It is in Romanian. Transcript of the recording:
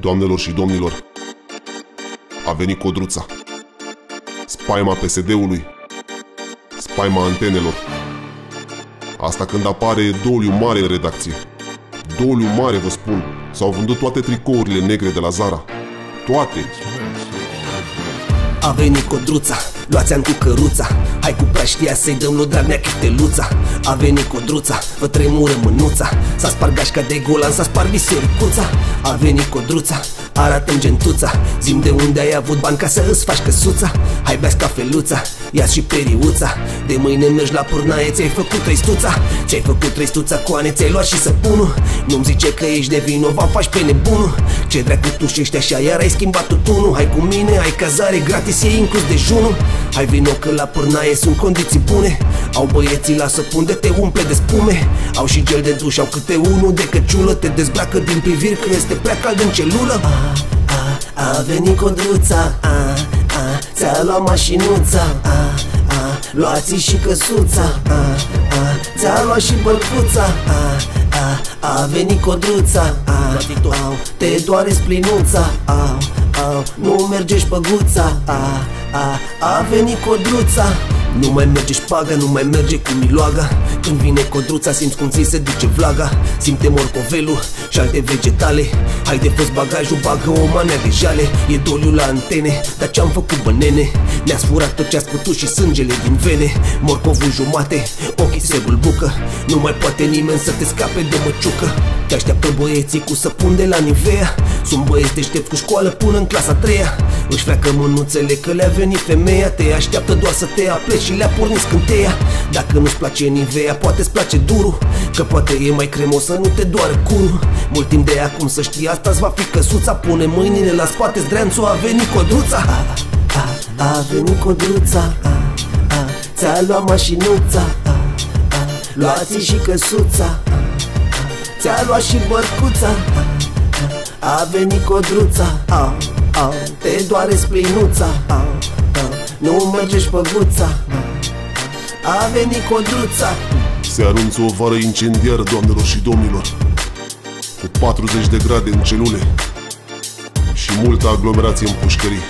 Doamnelor și domnilor, a venit codruța. Spaima PSD-ului, spaima antenelor. Asta când apare e doliu mare în redacție. Doliu mare, vă spun. S-au vândut toate tricourile negre de la Zara. Toate. A venit codruța, luați cu căruța. Hai cu praștia să-i dăm lui Dragnea chiteluța A venit codruța, vă tremură mânuța. S-a spart gașca de golan, s-a spart bisericuța A venit codruța, arată gentuța. Zim de unde ai avut bani ca să îți faci căsuța. Hai beați cafeluța, ia și periuța. De mâine mergi la purnaie, ți-ai făcut trăistuța. Ți-ai făcut trăistuța coane, ți-ai luat și săpunul. Nu-mi zice că ești de vinovat, faci pe nebunul Ce dracu tu și ești așa, iar ai schimbat tutunul. Hai cu mine, ai cazare gratis, e inclus dejunul. Hai vino că la pârnaie sunt condiții bune. Au băieții la săpun de te umple de spume. Au și gel de duș, au câte unul de căciulă. Te dezbracă din priviri că este prea cald în celulă. A, a, a venit codruța. A, a, ți-a luat mașinuța. A, a, luați și căsuța. A, a, ți-a luat și bărcuța A, a, a venit codruța A, au, te doare splinuța Au, au, nu merge păguța A, a, a venit codruța nu mai merge șpaga, nu mai merge cu miloaga. Când vine codruța simți cum ți se duce vlaga. Simte morcovelul și alte vegetale. Hai de fă bagajul, bagă o manea de jale. E doliu la antene, dar ce-am făcut bănene Ne-a sfurat tot ce-a putut și sângele din vene. Morcovul jumate, ochii se bulbucă. Nu mai poate nimeni să te scape de măciucă Te așteaptă băieții cu săpun de la Nivea. Sunt băieți deștepți cu școală până în clasa 3 Își freacă mânuțele că le-a venit femeia. Te așteaptă doar să te apleci și le-a pornit scânteia. Dacă nu-ți place Nivea, poate-ți place duru Că poate e mai cremos să nu te doară curul Mult timp de acum să știi asta va fi căsuța. Pune mâinile la spate, zdreanțul a venit codruța A, a, a venit codruța a, a, Ți-a luat mașinuța. A, a, Luați și căsuța. A, a, Ți-a luat și bărcuța a, a, a venit codruța a, a, Te doare splinuța a, a, Nu mergești pe guța A venit codruța Se anunță o vară incendiară, doamnelor și domnilor. Cu 40 de grade în celule și multă aglomerație în pușcării.